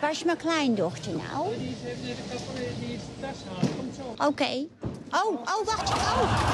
Waar is mijn kleindochter nou? Die is net de kapper die het tas haalt. Komt zo. Oké. Oh, oh, wacht. Oh.